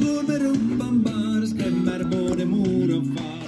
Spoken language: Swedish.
Trummor med rumpan bar, skrämmer både mor och far.